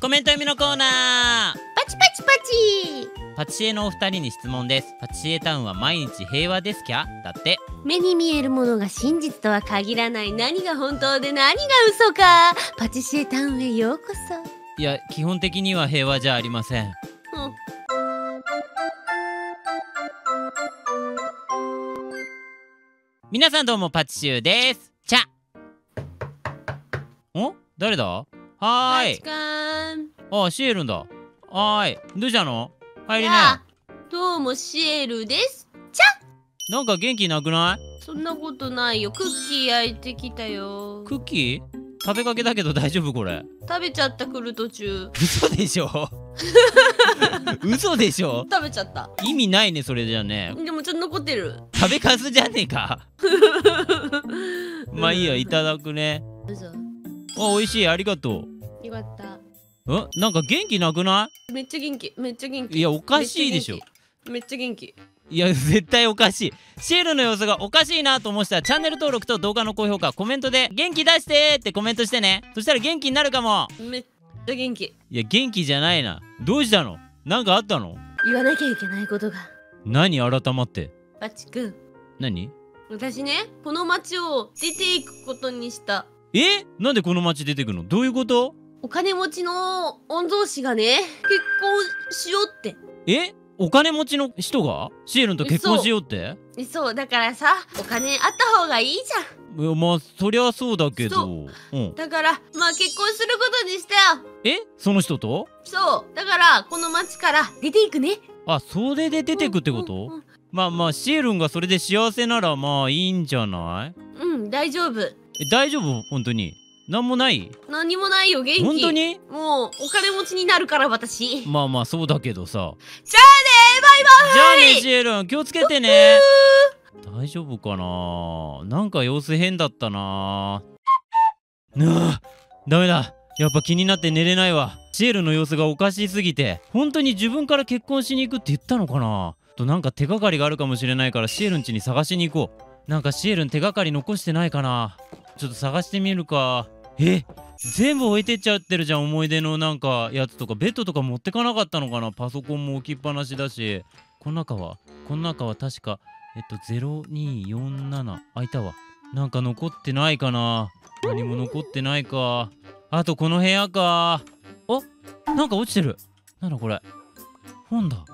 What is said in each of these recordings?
コメント読みのコーナー。パチパチパチ。パティシエのお二人に質問です。パティシエタウンは毎日平和ですキャだって。目に見えるものが真実とは限らない何が本当で何が嘘か。パティシエタウンへようこいや基本的には平和じゃありません。そ、うん、皆さんどうもパティシューです。チャ。お？誰だ？はーい。パチカン。あシエルンだ。はーい。どうしたの？入りなどうもシエルです。なんか元気なくない？そんなことないよ。クッキー焼いてきたよ。クッキー？食べかけだけど大丈夫これ？食べちゃった来る途中。嘘でしょ？嘘でしょ？食べちゃった。意味ないねそれじゃね。でもちょっと残ってる。食べかすじゃねえか。まあいいやいただくね。嘘あ美味しい。ありがとよかった。うんなんか元気なくなめっちゃ元気。めっちゃ元い気。いやおかしいでしょ。めっちゃ元気。いや絶対おかしい。シエルの様子がおかしいなと思ったらチャンネル登録と動画の高評価コメントで元気出してってコメントしてね。そしたら元気になるかも。めっちゃ元気。いや元気じゃないな。どうしたの？なんかあったの？言わなきゃいけないことが。何改まって？パチくん何？私ねこの町を出ていくことにしたえ？なんでこの街出てくの？どういうこと？お金持ちの御曹司がね結婚しようって。え？お金持ちの人が？シエルンと結婚しようって？えそう。だからさお金あった方がいいじゃん。いやまあそりゃそうだけど。そう。ん。だからまあ結婚することにしたよ。え？その人と？そう。だからこの町から出ていくね。あそれで出てくってこと、うんうんまあまあシエルンがそれで幸せならまあいいんじゃない？うん、うん大丈夫え大丈夫？本当に。なんもない？何もないよ元気。本当に？もうお金持ちになるから私。まあまあそうだけどさ。じゃあねバイバイ。じゃあねシエルン気をつけてね。大丈夫かな？なんか様子変だったな。なあダメだ。やっぱ気になって寝れないわ。シエルの様子がおかしすぎて本当に自分から結婚しに行くって言ったのかな？となんか手がかりがあるかもしれないからシエルん家に探しに行こう。なんかシエルン手がかり残してないかな？ちょっと探してみるか。え全部置いてっちゃってるじゃん思い出のなんかやつとかベッドとか持ってかなかったのかな。パソコンも置きっぱなしだし。この中は？この中は確かえっと0247開いたわ。なんか残ってないかな。何も残ってないか。あとこの部屋か。あなんか落ちてる。なんだこれ。本だ。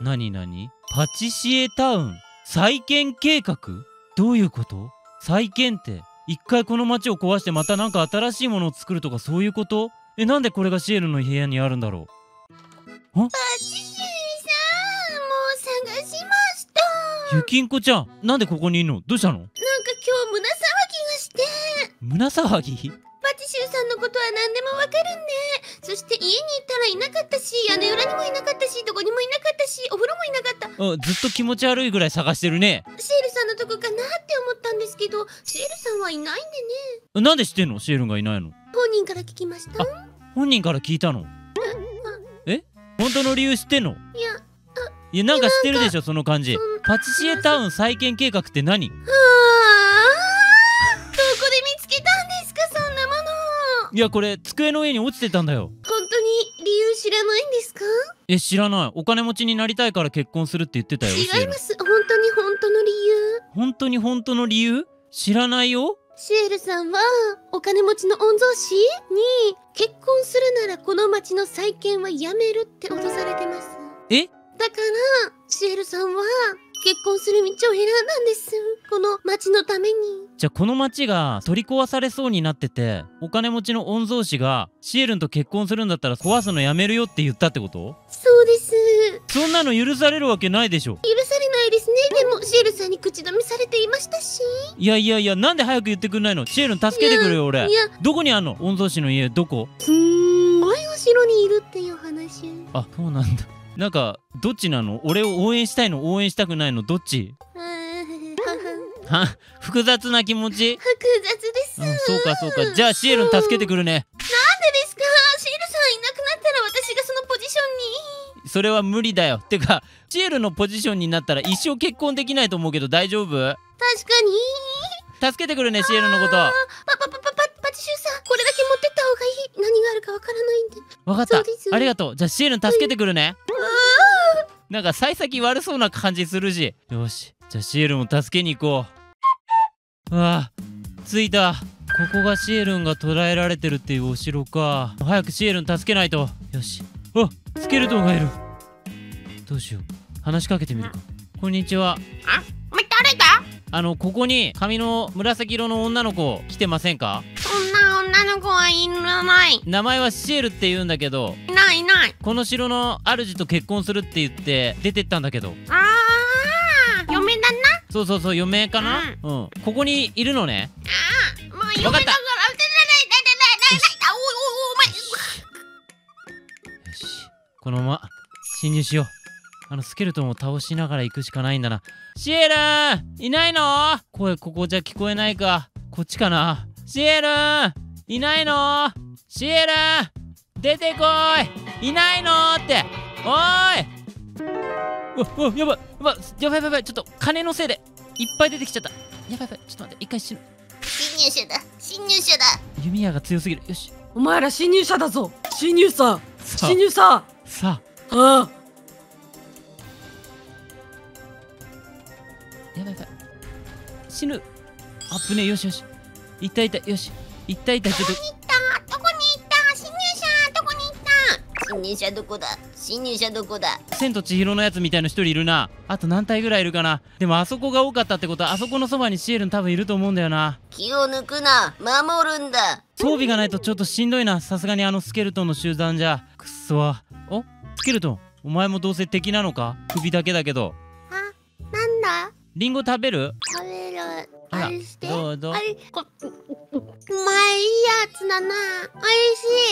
何何？パティシエタウン。再建計画？どういうこと？再建って一回この街を壊してまたなんか新しいものを作るとかそういうこと？えなんでこれがシエルの部屋にあるんだろパチシエさんもう探しました。うゆきんこちゃんなんでここにいるの？どうしたの？なんか今日胸騒ぎがして。胸騒ぎ？ことは何でもわかるんでそして家に行ったらいなかったし屋根裏にもいなかったしどこにもいなかったしお風呂もいなかった。あずっと気持ち悪いぐらい探してるね。シエルさんのとこかなって思ったんですけどシエルさんはいないんでね。なんで知ってんの？シエルンがいないの？本人から聞きました？本人から聞いたの？え？本当の理由知ってんの？いやいやなんか知ってるでしょその感じ。パティシエタウン再建計画って何？あいやこれ机の上に落ちてたんだよ。本当に理由知らないんですか？え知らない。お金持ちになりたいから結婚するって言ってたよ。違います。本当に本当の理由？本当に本当の理由？知らないよ？シエルさんはお金持ちの御曹司に結婚するならこの町の再建はやめるって脅されてます。え？だからシエルさんは結婚する道を選んだんです。この町のために。じゃあこの町が取り壊されそうになっててお金持ちの御曹司がシエルンと結婚するんだったら壊すのやめるよって言ったってこと？そうです。そんなの許されるわけないでしょ？許されないですね。でもシエルさんに口止めされていましたし。いやいやいやなんで早く言ってくんないの？シエルン助けてくれよ俺。いや。どこにあんの？御曹司の家どこ？すんごい後ろにいるっていう話。あそうなんだなんかどっちなの？俺を応援したいの？応援したくないの？どっち？は？複雑な気持ち？複雑です、うんそうかそうか。じゃあシエルン助けてくるね。なんでですか？シエルさんいなくなったら私がそのポジションに。それは無理だよ。てかシエルのポジションになったら一生結婚できないと思うけど大丈夫？確かに。助けてくるねシエルのこと。あパパパパパパティシュってった方がいい何があるわからないんで。わかった。ありがとう。じゃあシエルン助けてくるね。なんか幸先悪そうな感じするしよし。じゃあシエルンを助けに行こう。うわ着いた。ここがシエルンが捕らえられてるっていうお城か。早くシエルン助けないと。よし。あスケルトンがいる。どうしよう。話しかけてみるか。こんにちは。お前誰だあのここに髪の紫色の女の子来てませんか？そんの子はいない。名前はシエルって言うんだけどいないいない。この城の主と結婚するって言って出てったんだけど。ああ嫁だな。そうそうそう嫁かな？うん、ここにいるのね。もう嫁だわから出てない出てない出てないあおいおいお前。よし。このまま侵入しよう。あのスケルトンを倒しながら行くしかないんだな。シエルンいないの？声ここじゃ聞こえないか。こっちかな？シエル。ンいないの？シエルン出てこい。いないのって。おーい。うわうわやばいやばい。やばいやばいちょっと金のせいでいっぱい出てきちゃった。やばいやばい。ちょっと待って一回死ぬ。侵入者だ。侵入者だ。弓矢が強すぎる。よし。お前ら侵入者だぞ。侵入者さ侵入者あさあ。ああやばいやばい。死ぬ。あぶねえ。よしよし。いったい。ったよしいったいったちょっとどこに行った？侵入者。どこに行った？侵入者どこだ？侵入者どこだ千と千尋のやつみたいな一人いるな。あと何体ぐらいいるかな？でもあそこが多かったってことはあそこのそばにシエルン多分いると思うんだよな。気を抜くな。守るんだ。装備がないとちょっとしんどいな。さすがにあのスケルトンの集団じゃ。くっそ。お？スケルトン？お前もどうせ敵なのか？首だけだけど。あなんだ？リンゴ食べる？食べるあれして。どうぞあれこうまいいやつだな。おい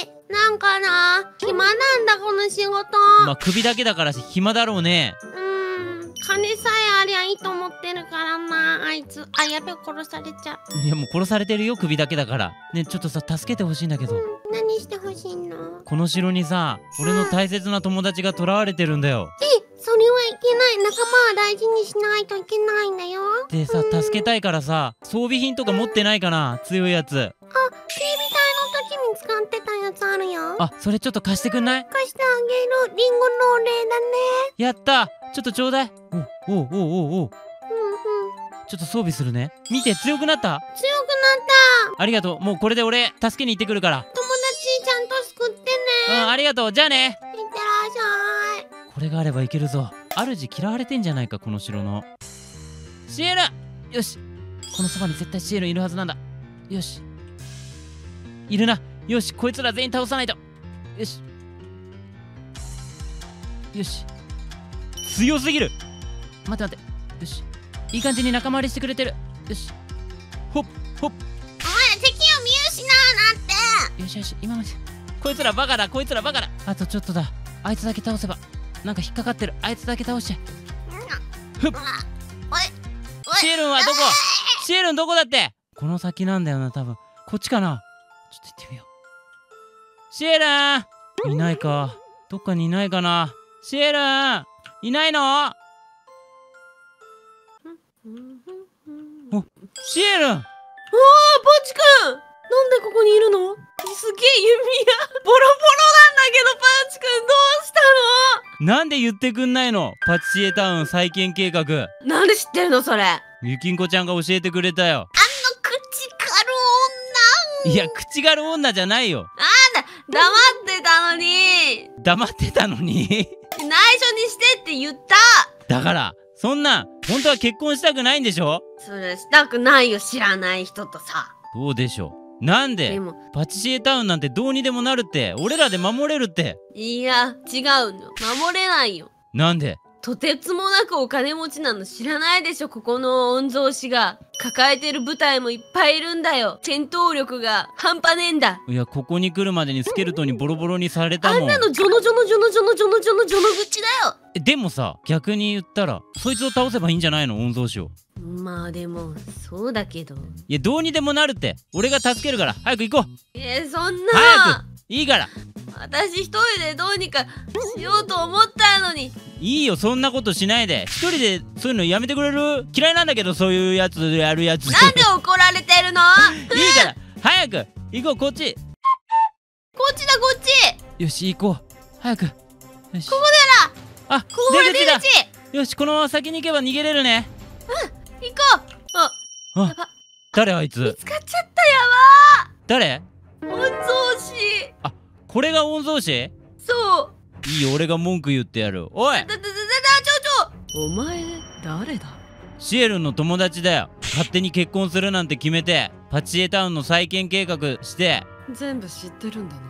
しい。なんかな暇なんだこの仕事。まあ首だけだから暇だろうね。うーん。金さえありゃいいと思ってるからなあいつ。あやべ殺されちゃう。いやもう殺されてるよ首だけだから。ねちょっとさ助けてほしいんだけど。うん。何してほしいの？この城にさ俺の大切な友達が囚われてるんだよ。えそれはいけない。仲間は大事にしないといけないんだよ。でさ助けたいからさ装備品とか持ってないかな強いやつ。あ警備隊の時に使ってたやつあるよ。あそれちょっと貸してくんない？貸してあげる。リンゴのお礼だね。やった。ちょっとちょうだい。おおおおおおうんうん。ちょっと装備するね。見て強くなった？強くなった。ありがとう。もうこれで俺助けに行ってくるから。友達ちゃんと救ってね。うんありがとう。じゃあねれがあればいけるぞ。主嫌われてんじゃないかこの城の。シエル！よし。このそばに絶対シエルいるはずなんだ。よし。いるな。よしこいつら全員倒さないと。よし。よし。強すぎる。待って待って。よし。いい感じに仲間割りしてくれてる。よし。ほっほっお前敵を見失うなって。よしよし今まで。こいつらバカだこいつらバカだ。あとちょっとだ。あいつだけ倒せばなんか引っかかってる。あいつだけ倒して。ふっ。シエルンはどこ？シエルンどこだって？この先なんだよな多分。こっちかな？ちょっと行ってみよう。シエルン！いないか。どっかにいないかな？シエルン！いないの？シエルン！あパチくんなんでここにいるの？すげえ弓矢。ボロボロなんだけどパチくなんで言ってくんないの？パティシエタウン再建計画。のなんで知ってるのそれ？ゆきんこちゃんが教えてくれたよ。あの口軽いや口軽女じゃないよ。黙ってたのに。黙ってたのに？内緒にしてって言った。だからそんなん本当は結婚したくないんでしょ？それしたくないよ知らない人とさ。どうでしょう？なんで？でも。パティシエタウンなんてどうにでもなるって。俺らで守れるって。いや違うの。守れないよ。なんで？とてつもなくお金持ちなの。知らないでしょここの御曹司が。抱えてる部隊もいっぱいいるんだよ。戦闘力が。半端ねえんだ。いやここに来るまでにスケルトンにボロボロにされたもん。あんなのジョノジョノジョノジョノジョノジョノジョノ口だよ。えでもさ逆に言ったらそいつを倒せばいいんじゃないの？御曹司をまあでもそうだけど。いやどうにでもなるって。俺が助けるから。早く行こう。えそんな。早く。いいから。私一人でどうにかしようと思ったのに。いいよそんなことしないで。一人でそういうのやめてくれる？嫌いなんだけどそういうやつやるやつ。なんで怒られてるの？いいから。早く。行こうこっち。こっちだこっち。よし行こう。早く。ここあここが出出口だ口。よしこのまま先に行けば逃げれるね行こう。ああやば。見誰あいつ？つかっちゃった誰やば御曹司。これが御曹司？そう。いいよ俺が文句言ってやる。おい！だだだだだちょちょ。お前誰だ？シエルンの友達だよ。勝手に結婚するなんて決めてパチシエタウンの再建計画して。全部知ってるんだな。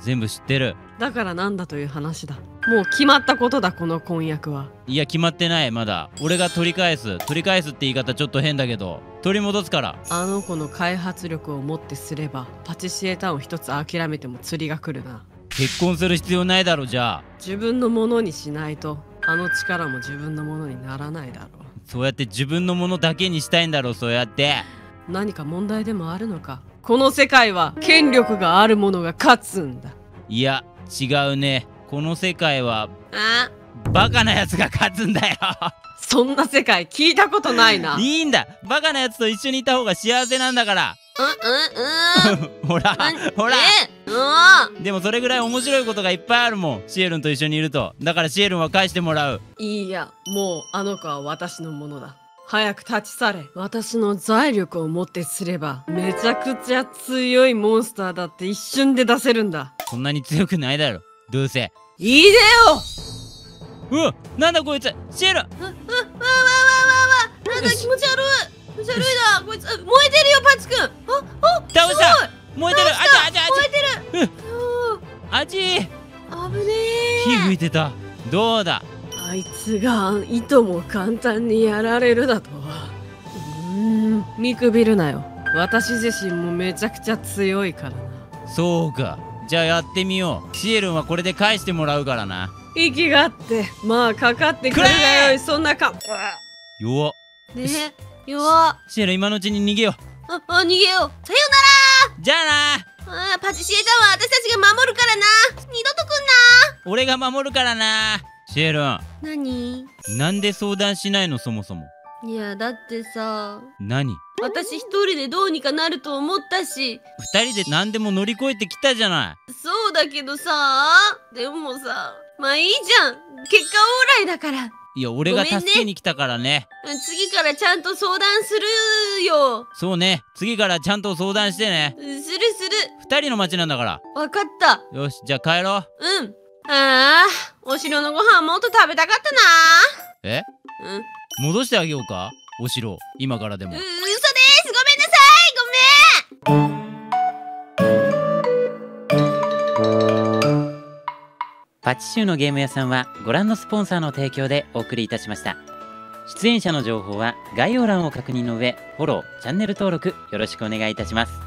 全部知ってる。だからなんだという話だもう決まったことだこの婚約は。いや決まってないまだ。俺が取り返す。取り返すって言い方ちょっと変だけど。取り戻すから。あの子の開発力をもってすればパティシエタウン一つ諦めても釣りが来るな。結婚する必要ないだろじゃあ。自分のものにしないとあの力も自分のものにならないだろそうやって自分のものだけにしたいんだろそうやって。う何か問題でもあるのか。この世界は権力がある者が勝つんだ。いや違うねこの世界はあ。バカなやつが勝つんだよ。そんな世界聞いたことないな。いいんだ。バカなやつと一緒にいた方が幸せなんだから。うんうんうん。ほらうんほら。でもそれぐらい面白いことがいっぱいあるもんシエルンと一緒にいると。だからシエルンは返してもらう。いいやもうあの子は私のものだ。早く立ち去れ。私の財力をもってすればめちゃくちゃ強いモンスターだって一瞬で出せるんだ。そんなに強くないだろどうせ。いいでよ。うわなんだこいつ。シエル。ンわわわわわわ。なんだ気持ち悪い。気持ち悪いな。こいつ。あ燃えてるよパチくんああ倒した。燃えてる。あちゃあちゃあ燃ちえてる。ゃあち。ぶね火え吹いてた。どうだ。あいつがいとも簡単にやられるだと。はうーん見くびるなよ。私自身もめちゃくちゃ強いからな。そうかじゃあやってみよう。シエルンはこれで返してもらうからな。息があってまあかかってくれがよい。そんなか弱っ。ねえ弱っ。シエルン今のうちに逃げよああ逃げよう。さようじゃあな。うならあパチシエタウンは私たちが守るからな。二度と来俺が守るからな。シエルン。んな何？なんで相談しないのそもそも。いやだってさ。何？私一人でどうにかなると思ったし。二人で何でも乗り越えてきたじゃない。そうだけどさ。でもさまあいいじゃん。結果オーライだから。いや俺が助けに来たからね。次からちゃんと相談するよ。そうね。次からちゃんと相談してね。するする。二人の町なんだから。わかった。よしじゃあ帰ろう。うん。ああお城のご飯もっと食べたかったえ？なうん。う戻してあげようか？お城今からでも。嘘です。ごめんなさい。ごめん。パチシューのゲーム屋さんはご覧のスポンサーの提供でお送りいたしました。出演者の情報は概要欄を確認の上フォローチャンネル登録よろしくお願いいたします